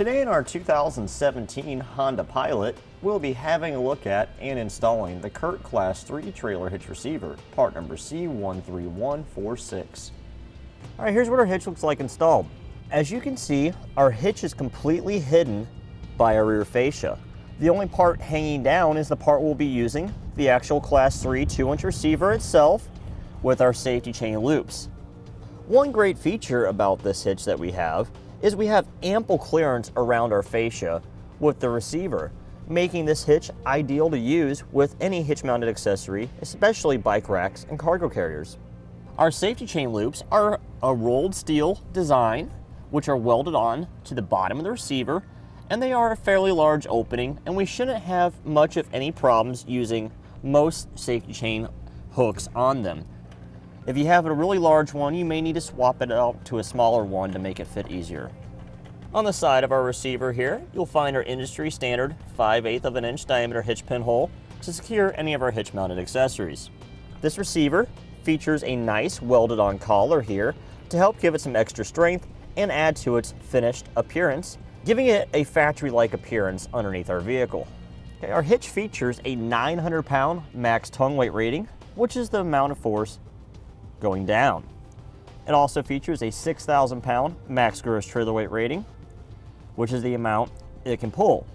Today in our 2017 Honda Pilot, we'll be having a look at and installing the CURT Class 3 trailer hitch receiver, part number C13146. All right, here's what our hitch looks like installed. As you can see, our hitch is completely hidden by our rear fascia. The only part hanging down is the part we'll be using, the actual Class 3 2-inch receiver itself with our safety chain loops. One great feature about this hitch that we have is we have ample clearance around our fascia with the receiver, making this hitch ideal to use with any hitch mounted accessory, especially bike racks and cargo carriers. Our safety chain loops are a rolled steel design, which are welded on to the bottom of the receiver, and they are a fairly large opening, and we shouldn't have much of any problems using most safety chain hooks on them. If you have a really large one, you may need to swap it out to a smaller one to make it fit easier. On the side of our receiver here, you'll find our industry standard 5 8 of an inch diameter hitch pin hole to secure any of our hitch mounted accessories. This receiver features a nice welded on collar here to help give it some extra strength and add to its finished appearance, giving it a factory-like appearance underneath our vehicle. Okay, our hitch features a 900 pound max tongue weight rating, which is the amount of force going down. It also features a 6,000 pound max gross trailer weight rating, which is the amount it can pull.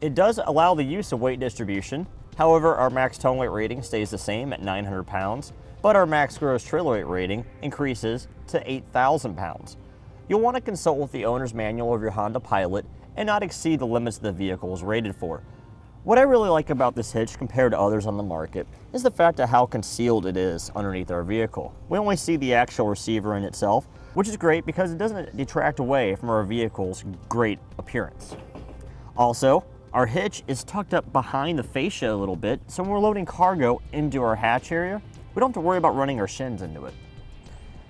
It does allow the use of weight distribution. However, our max tongue weight rating stays the same at 900 pounds, but our max gross trailer weight rating increases to 8,000 pounds. You'll want to consult with the owner's manual of your Honda Pilot and not exceed the limits the vehicle is rated for. What I really like about this hitch compared to others on the market is the fact of how concealed it is underneath our vehicle. We only see the actual receiver in itself, which is great because it doesn't detract away from our vehicle's great appearance. Also, our hitch is tucked up behind the fascia a little bit, so when we're loading cargo into our hatch area, we don't have to worry about running our shins into it.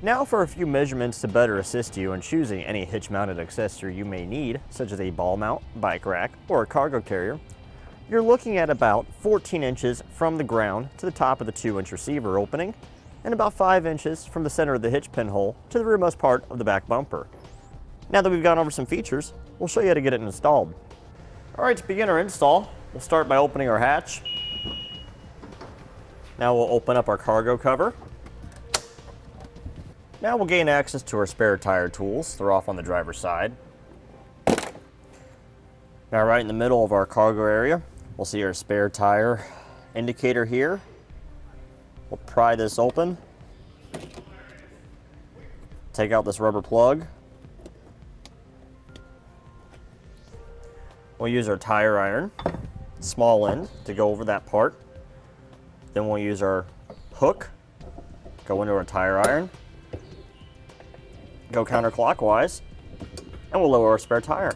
Now for a few measurements to better assist you in choosing any hitch mounted accessory you may need, such as a ball mount, bike rack, or a cargo carrier, you're looking at about 14 inches from the ground to the top of the 2-inch receiver opening, and about 5 inches from the center of the hitch pinhole to the rearmost part of the back bumper. Now that we've gone over some features, we'll show you how to get it installed. All right, to begin our install, we'll start by opening our hatch. Now we'll open up our cargo cover. Now we'll gain access to our spare tire tools. They're off on the driver's side. Now right in the middle of our cargo area, We'll see our spare tire indicator here. We'll pry this open. Take out this rubber plug. We'll use our tire iron, small end, to go over that part. Then we'll use our hook, go into our tire iron, go counterclockwise, and we'll lower our spare tire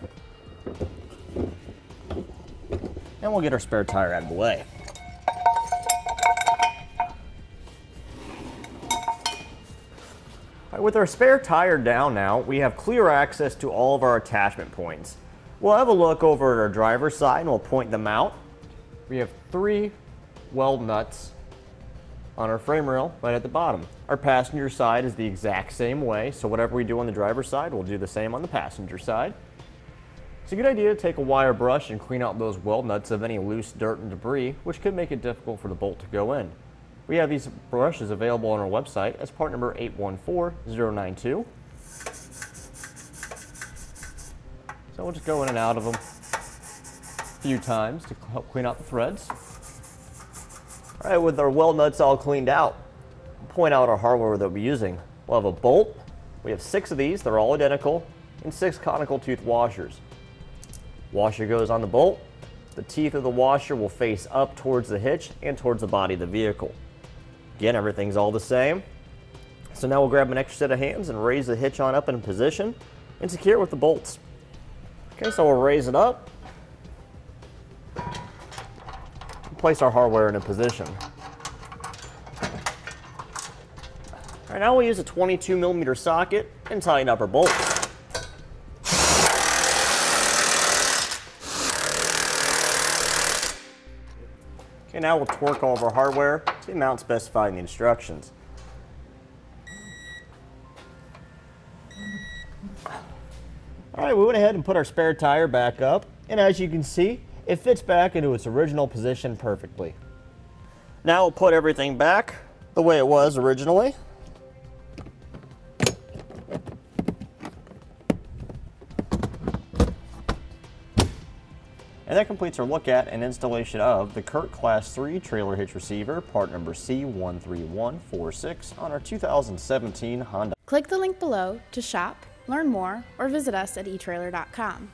and we'll get our spare tire out of the way. Right, with our spare tire down now, we have clear access to all of our attachment points. We'll have a look over at our driver's side and we'll point them out. We have three weld nuts on our frame rail right at the bottom. Our passenger side is the exact same way, so whatever we do on the driver's side, we'll do the same on the passenger side. It's a good idea to take a wire brush and clean out those weld nuts of any loose dirt and debris, which could make it difficult for the bolt to go in. We have these brushes available on our website as part number 814092. So we'll just go in and out of them a few times to help clean out the threads. All right, with our weld nuts all cleaned out, point out our hardware that we're using. We'll have a bolt. We have six of these. They're all identical, and six conical tooth washers. Washer goes on the bolt. The teeth of the washer will face up towards the hitch and towards the body of the vehicle. Again, everything's all the same. So now we'll grab an extra set of hands and raise the hitch on up in position and secure it with the bolts. Okay, so we'll raise it up. Place our hardware in a position. All right, now we'll use a 22 millimeter socket and tighten up our bolts. Okay, now we'll torque all of our hardware to the amount specified in the instructions. All right, we went ahead and put our spare tire back up, and as you can see, it fits back into its original position perfectly. Now we'll put everything back the way it was originally. And that completes our look at and installation of the CURT Class 3 trailer hitch receiver, part number C13146 on our 2017 Honda. Click the link below to shop, learn more, or visit us at eTrailer.com.